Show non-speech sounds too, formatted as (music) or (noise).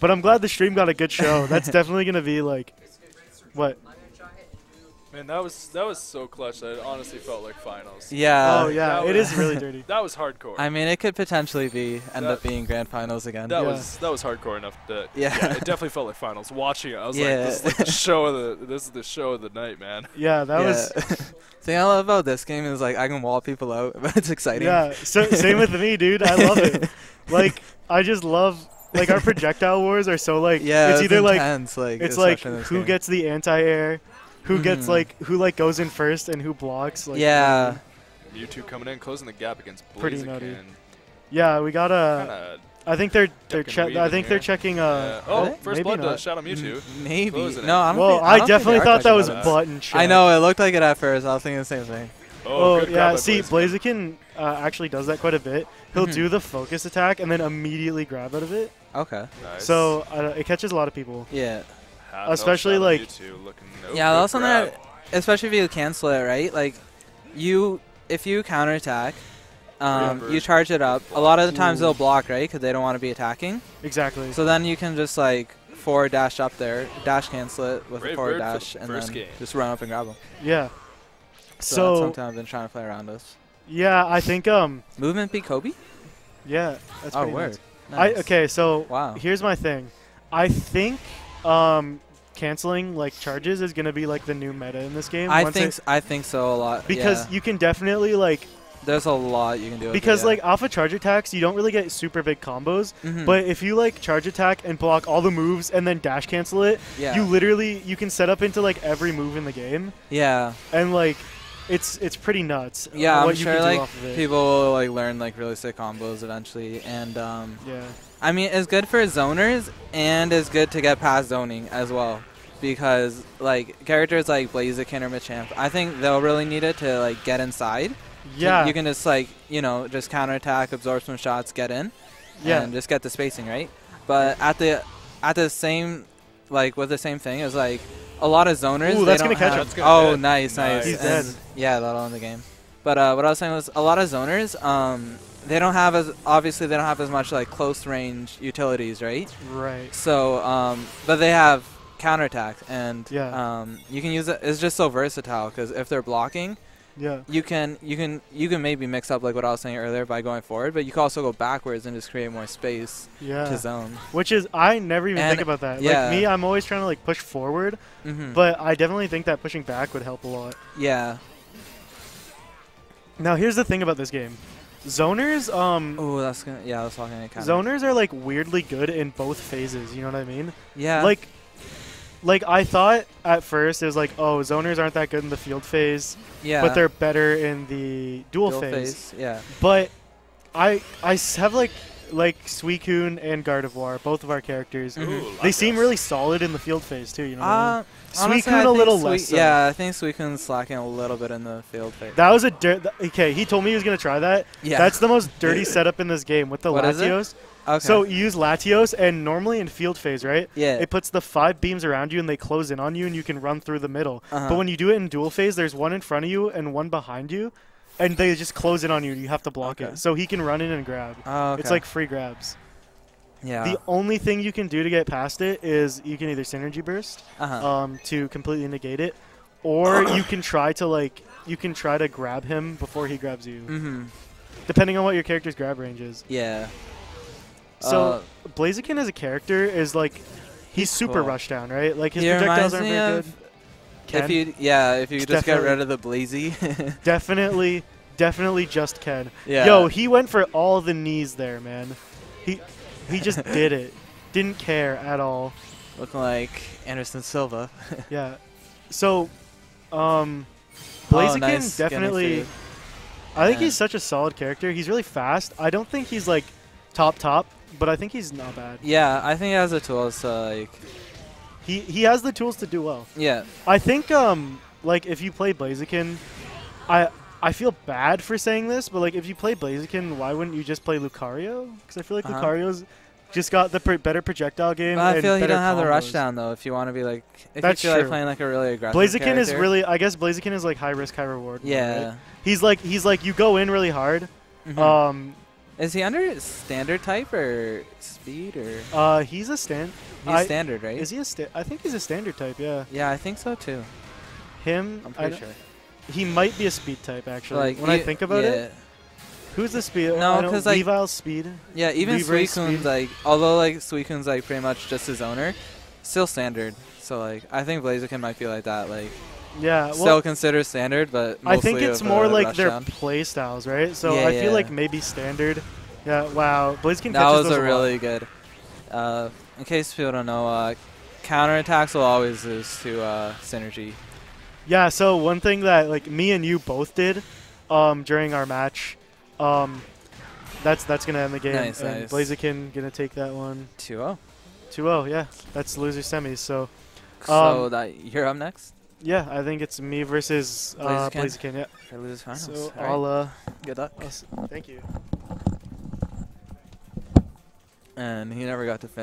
But I'm glad the stream got a good show. That's (laughs) definitely gonna be like, what? Man, that was that was so clutch that it honestly felt like finals. Yeah. oh yeah, that it was- is really (laughs) dirty. That was hardcore. I mean, it could potentially be end That- up being grand finals again. that Yeah. was that was hardcore enough that (laughs) Yeah. it definitely felt like finals. Watching it, I was Yeah. like, this is like the show of the this is the show of the night, man. Yeah, that was. yeah. thing I love about this game is like I can wall people out, but it's exciting. Yeah, so, same with me, dude. I love it. Like, I just love like our projectile wars are so like Yeah, it's either like intense, like it's like especially in this who game. gets the anti-air, who gets Mhm. like who like goes in first and who blocks. Like, yeah. You two coming in, closing the gap against Pretty Blaziken. nutty. Yeah, we got a. Kinda, I think they're they're duck che- I in think they're here. checking. yeah. Uh, oh, first maybe blood not. to Shadow Mewtwo. M- Maybe. Closing. No, I don't well, think, I, don't definitely thought that was button check. I know it looked like it at first. I was thinking the same thing. Oh, Oh, good yeah. grab See, Blaziken. Blaziken uh, actually does that quite a bit. He'll Mhm. do the focus attack and then immediately grab out of it. Okay. Nice. So uh, it catches a lot of people. Yeah. Half especially, Shadow like- Mewtwo looking, oh, Yeah, good that's something that, especially if you cancel it, right? Like, you if you counterattack, um, you charge it up. A lot of the times Ooh. they'll block, right? Because they don't want to be attacking. Exactly. So then you can just like forward dash up there, dash cancel it with Brave a forward bird the dash, and then game. just run up and grab them. yeah. So, So, that's something I've been trying to play around with. yeah, I think um Movement be Kobe. yeah that's oh, pretty word. nuts. Nice. I okay, so Wow. here's my thing. I think um canceling like charges is gonna be like the new meta in this game. I once think it- s- I think so a lot. because yeah. you can definitely like there's a lot you can do. with it, because yeah. like alpha charge attacks you don't really get super big combos Mhm. but if you like charge attack and block all the moves and then dash cancel it yeah, you literally you can set up into like every move in the game yeah, and like it's it's pretty nuts yeah. what I'm sure like of people will like learn like really sick combos eventually, and um, yeah I mean, it's good for zoners and it's good to get past zoning as well. Because like characters like Blaziken or Machamp, I think they'll really need it to like get inside. yeah You can just like, you know, just counterattack, absorb some shots, get in. yeah And just get the spacing, right? But at the at the same like with the same thing is like a lot of zoners Ooh, that's gonna catch have- him. Oh, nice, nice. Nice. He's And- dead. Yeah, that'll end the game. But uh, what I was saying was a lot of zoners um they don't have as obviously they don't have as much like close range utilities, right? right So, um, but they have counterattack, and Yeah. um, you can use it. It's just so versatile because if they're blocking, yeah you can you can you can maybe mix up like what I was saying earlier by going forward, but you can also go backwards and just create more space yeah to zone. which is i never even And- think about that yeah. like me i'm always trying to like push forward hmm but i definitely think that pushing back would help a lot yeah. now here's the thing about this game zoners um Oh, that's gonna yeah. That's all gonna zoners are like weirdly good in both phases you know what i mean Yeah. like like i thought at first it was like oh zoners aren't that good in the field phase yeah. but they're better in the duel, duel phase. phase. Yeah. but I I have like like Suicune and Gardevoir, both of our characters. Ooh, They seem Latios. really solid in the field phase too. You know, what I mean? Uh, honestly, I Suicune a little Sui- less. so. Yeah, I think Suicune's slacking a little bit in the field phase. That was a dirt. Okay, he told me he was gonna try that. yeah. That's the most (laughs) dirty setup in this game with the What is it? Latios. okay. So you use Latios, and normally in field phase, right? yeah. It puts the five beams around you, and they close in on you, and you can run through the middle. uh-huh. But when you do it in duel phase, there's one in front of you and one behind you, and they just close it on you. You have to block Okay. it, so he can run in and grab. oh, okay. It's like free grabs. yeah. The only thing you can do to get past it is you can either synergy burst uh-huh. um, to completely negate it, or (coughs) you can try to like you can try to grab him before he grabs you, mm-hmm. depending on what your character's grab range is. Yeah. So Uh, Blaziken as a character is like he's, He's super cool. rush down, right? Like his He projectiles aren't very of- good. if you yeah, if you just get Definitely. rid of the blazy. (laughs) definitely, definitely just Ken. yeah. Yo, he went for all the knees there, man. He he just (laughs) did it. Didn't care at all. looking like Anderson Silva. (laughs) Yeah. So, um, Oh, Blaziken nice definitely. I think Yeah. he's such a solid character. He's really fast. I don't think he's like top top, but I think he's not bad. Yeah, I think he has the tools to like. He he has the tools to do well. Yeah. I think um like if you play Blaziken, I I feel bad for saying this, but like if you play Blaziken, why wouldn't you just play Lucario? Because I feel like Uh-huh. Lucario's just got the pr- better projectile game. But I and feel he don't have the rush combos. down though. If you want to be like, if That's you feel like true. playing like a really aggressive. Blaziken is really, I guess Blaziken is like high risk, high reward. Yeah. right? He's like he's like you go in really hard, Mhm. um, Is he under standard type or speed or? Uh, he's a stand. He's I- standard, right? Is he a sta- I think he's a standard type. Yeah. yeah, I think so too. Him. I'm pretty don't- sure. He might be a speed type actually. Like when I think about yeah. it, who's the speed? No, 'cause, like- Weavile's speed. Yeah, even Weavile's Suicune's speed. like, although like Suicune's like pretty much just his owner, still standard. So like, I think Blaziken might be like that, like Yeah. Well, still considered standard, but I think it's more like their rushdown. play styles, right? So Yeah, I feel like maybe standard. Yeah. Wow. Blaziken That was those a lot. really good. Uh, in case people don't know, uh, counterattacks will always lose to uh, synergy. Yeah, so one thing that like me and you both did um, during our match, um, that's that's gonna end the game. Nice, and nice. Blaziken gonna take that one 2-0. 2-0. Yeah, that's loser semis. So So Um, that you're up next yeah, I think it's me versus uh, Blaziken. Yeah. for losers finals. So All right. I'll uh, Good luck. I'll thank you. And he never got to finish.